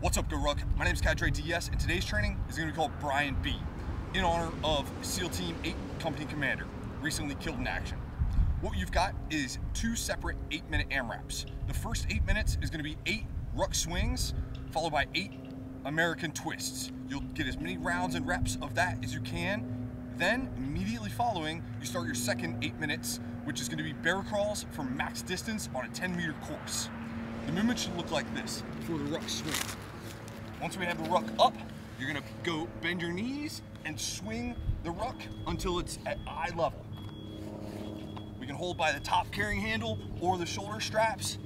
What's up, GORUCK? My name is Cadre DS, and today's training is going to be called Brian B, in honor of SEAL Team 8 Company Commander, recently killed in action. What you've got is two separate 8-minute AMRAPs. The first 8 minutes is going to be 8 ruck swings, followed by 8 American twists. You'll get as many rounds and reps of that as you can. Then, immediately following, you start your second 8 minutes, which is going to be bear crawls for max distance on a 10 meter course. The movement should look like this for the ruck swing. Once we have the ruck up, you're gonna go bend your knees and swing the ruck until it's at eye level. We can hold by the top carrying handle or the shoulder straps,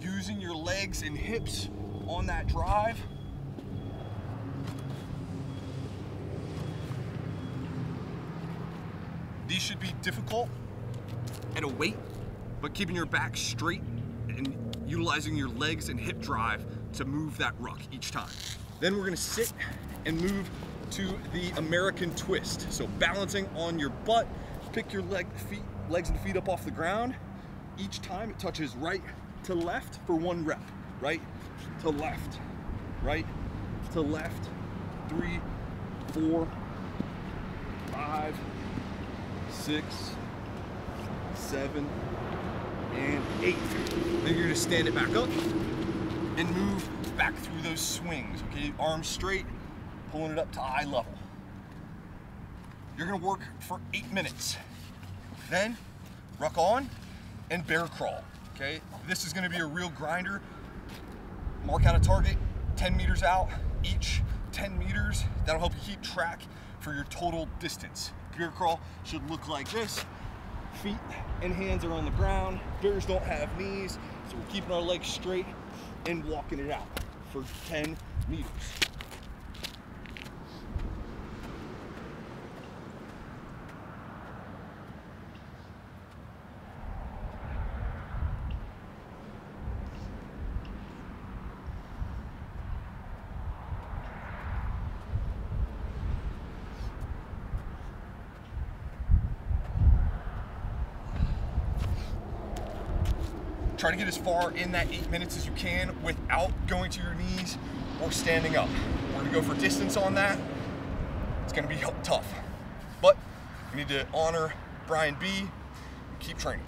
using your legs and hips on that drive. These should be difficult at a weight, but keeping your back straight and utilizing your legs and hip drive to move that ruck each time. Then we're gonna sit and move to the American twist. So balancing on your butt, pick your leg, feet, legs and feet up off the ground. Each time it touches right to left for one rep. Right to left, right to left, three, four, five, six, seven, and eight. Then you're gonna stand it back up and move back through those swings, okay? Arms straight, pulling it up to eye level. You're gonna work for eight minutes. Then, ruck on and bear crawl, okay? This is gonna be a real grinder. Mark out a target 10 meters out, each 10 meters. That'll help you keep track for your total distance. Bear crawl should look like this. Feet and hands are on the ground. Bears don't have knees, so we're keeping our legs straight and walking it out for 10 meters. Try to get as far in that eight minutes as you can without going to your knees or standing up. We're gonna go for distance on that. It's gonna be tough. But we need to honor Brian B. and keep training.